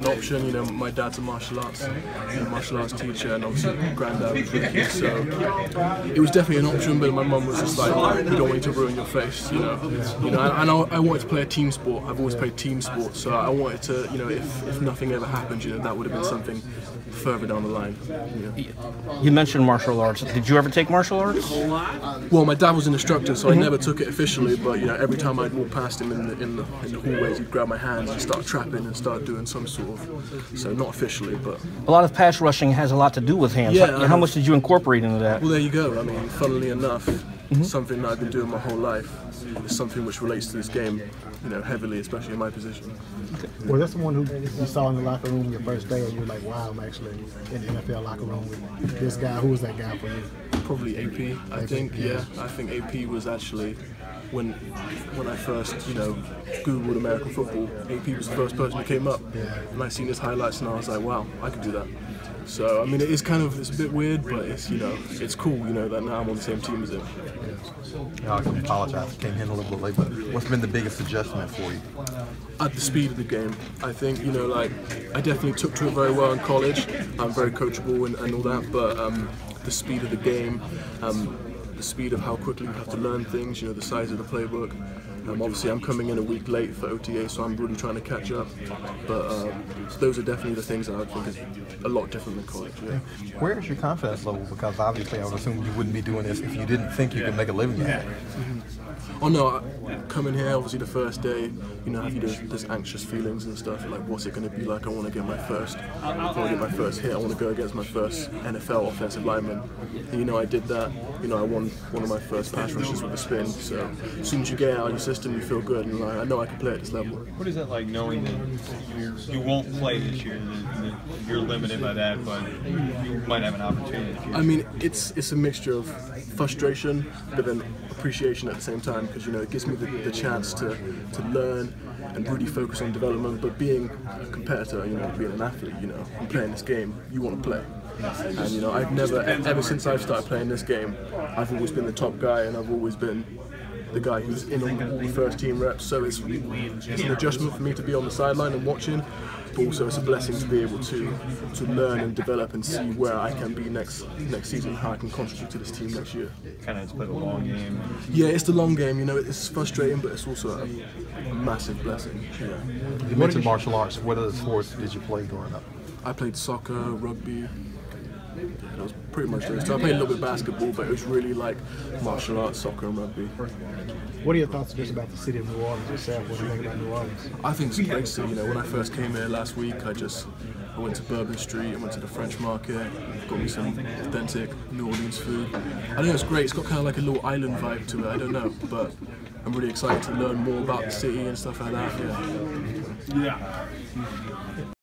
An option, you know, my dad's a martial arts, martial arts teacher, and obviously granddad was Ricky, so it was definitely an option. But my mum was just like, "We don't want you to ruin your face," you know. You know, and I, I wanted to play a team sport. I've always played team sports, so I wanted to, you know, if, if nothing ever happened, you know, that would have been something further down the line. You. You mentioned martial arts. Did you ever take martial arts? Well, my dad was an instructor, so I mm-hmm. never took it officially. But you know, every time I'd walk past him in the in the, in the hallways, he'd grab my hands and start trapping and start doing some sort of. So not officially, but A lot of pass rushing has a lot to do with hands. Yeah, how, how much did you incorporate into that? Well, there you go. I mean, funnily enough, Mm-hmm. something that I've been doing my whole life is something which relates to this game, you know, heavily, especially in my position. Well, that's the one who you saw in the locker room your first day and you were like, wow, I'm actually in the NFL locker room with this guy? Who was that guy for you? Probably AP, I think. Yeah, I think AP was actually when when I first, you know, googled American football. AP was the first person who came up, and I seen his highlights, and I was like, wow, I could do that. So I mean, it is kind of it's a bit weird, but it's you know, it's cool, you know, that now I'm on the same team as him. Yeah, I can apologize, I came in a little bit late, but what's been the biggest adjustment for you? at the speed of the game. I think, you know, like, I definitely took to it very well in college. I'm very coachable and, and all that, but um, the speed of the game, um, the speed of how quickly you have to learn things, you know, the size of the playbook. Um, obviously, I'm coming in a week late for OTA, so I'm really trying to catch up. But um, those are definitely the things that I think is a lot different than college. Yeah. Where is your confidence level? Because obviously, I would assume you wouldn't be doing this if you didn't think you could make a living at it. Oh no, I- coming here, obviously the first day, you know, have you those, those anxious feelings and stuff, like what's it going to be like? I want to get my first, I want to get my first hit, I want to go against my first NFL offensive lineman. And, you know, I did that, you know, I won one of my first pass rushes with a spin, so as soon as you get out of your system, you feel good, and like, I know I can play at this level. What is that like knowing that you're, you won't play this year? That you're limited by that, but you might have an opportunity. I mean, it's it's a mixture of frustration, but then appreciation at the same time because you know it gives me the, the chance to to learn and really focus on development. But being a competitor, you know, being an athlete, you know, and playing this game, you want to play. And you know, I've never, ever since I've started playing this game, I've always been the top guy, and I've always been the guy who's in on all the first team reps. So it's it's an adjustment for me to be on the sideline and watching, but also it's a blessing to be able to to learn and develop and see where I can be next next season, how I can contribute to this team next year. kind of play the long game. Yeah, it's the long game. You know, it's frustrating, but it's also a, a massive blessing. Yeah. You mentioned martial arts. What other sports did you play growing up? I played soccer, rugby. Yeah, that was pretty much those. So I played a little bit of basketball, but it was really like martial arts, soccer, and rugby. What are your thoughts just about the city of New Orleans yourself? What do you think about New Orleans? I think it's a great city. You know, when I first came here last week, I just I went to Bourbon Street, I went to the French Market, got me some authentic New Orleans food. I think it's great. It's got kind of like a little island vibe to it. I don't know, but I'm really excited to learn more about the city and stuff like that. Yeah. Yeah.